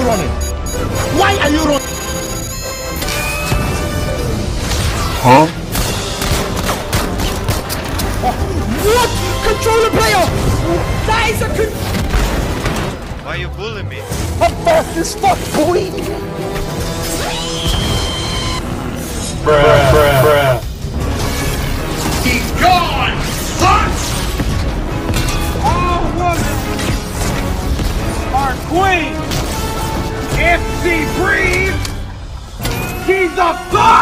you running? Why are you running? Huh? Oh, what? Controller player! That is a con- Why are you bullying me? I'm fast as fuck, boy! Bruh, bruh, bruh. Be gone, fuck! Oh, woman! Our queen! Breathes, she's a fuck!